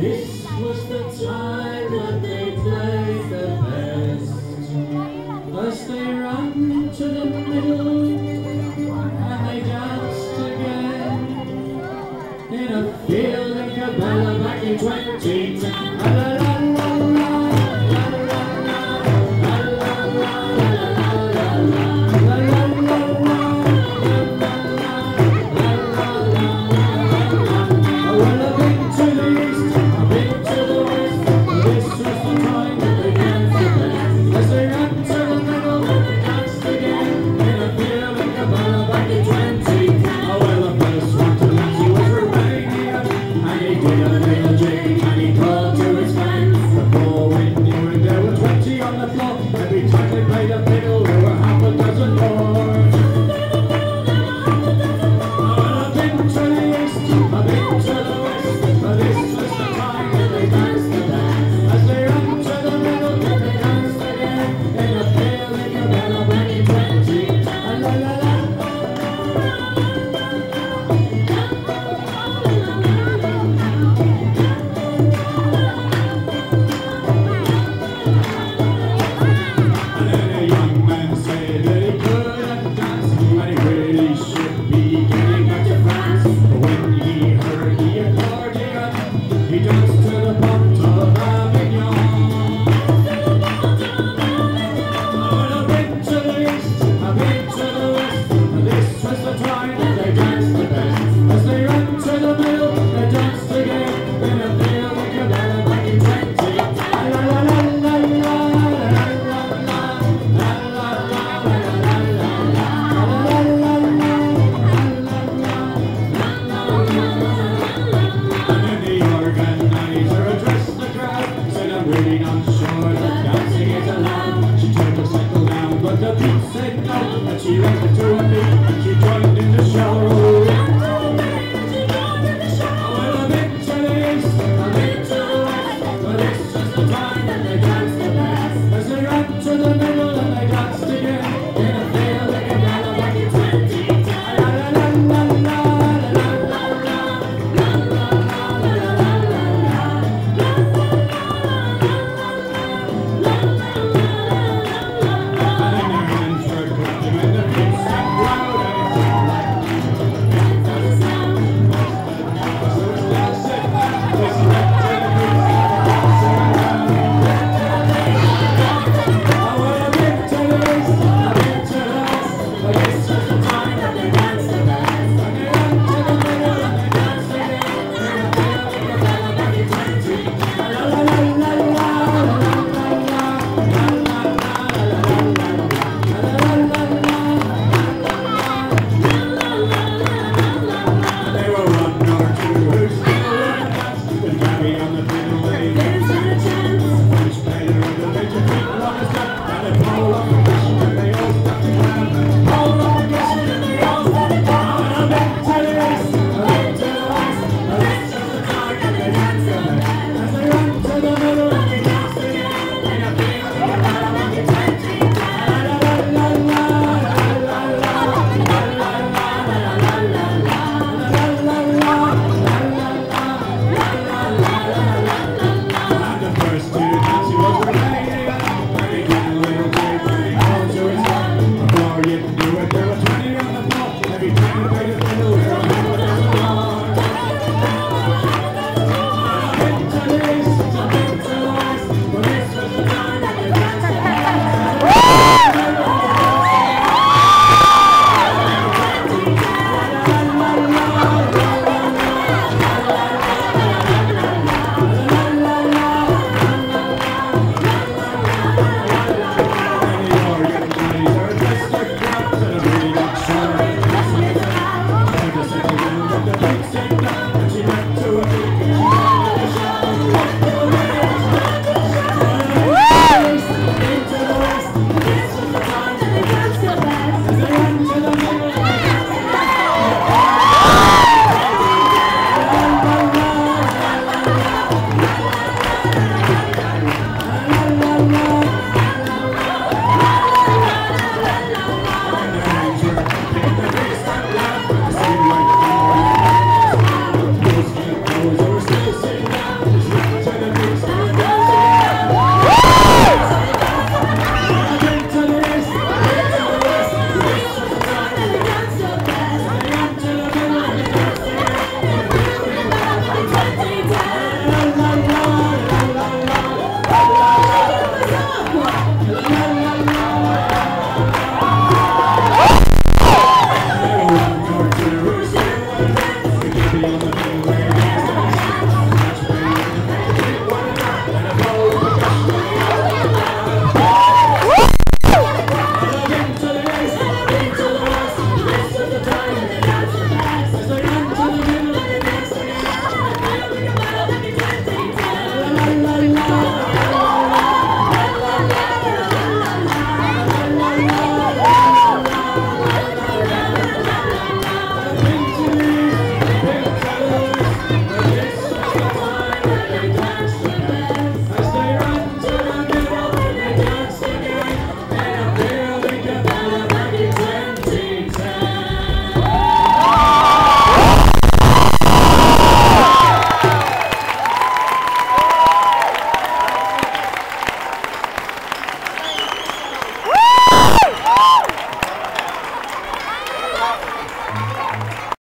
This was the time that they played the best. First they ran to the middle and they danced again in a field in Cabella back in '20.